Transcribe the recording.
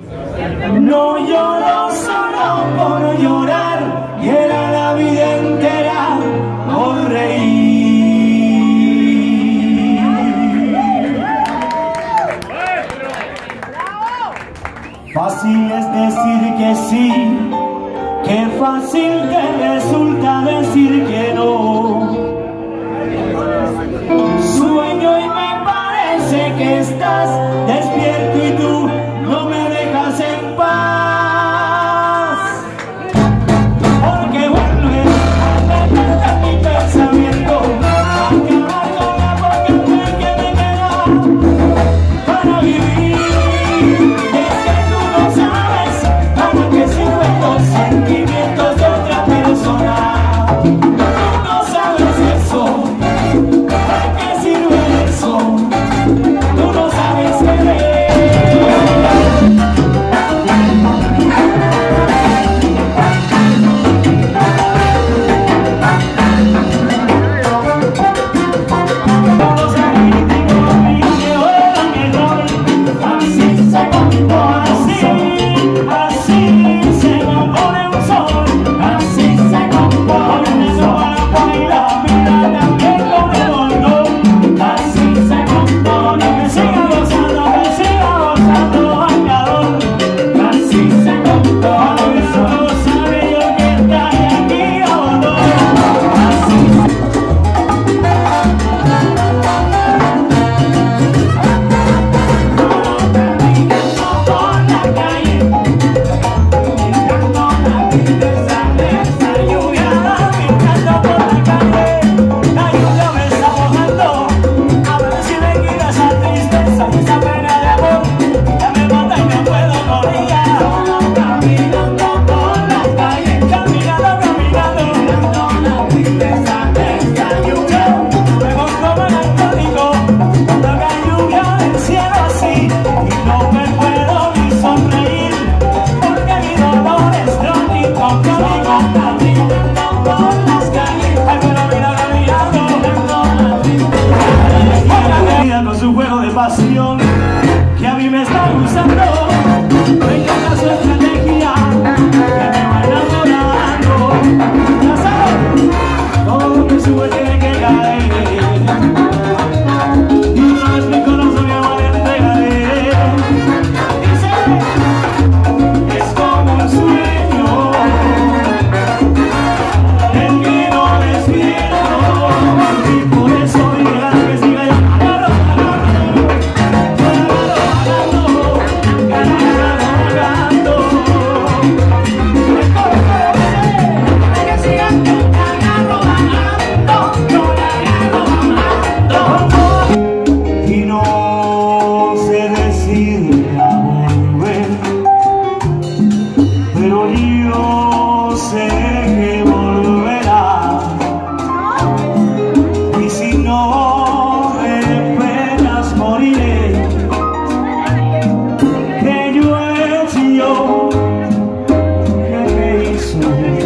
No lloro solo por llorar, era la vida entera por reír. Fácil es decir que sí, que fácil te resulta decir que no. Sueño y me parece que estás despierto. home and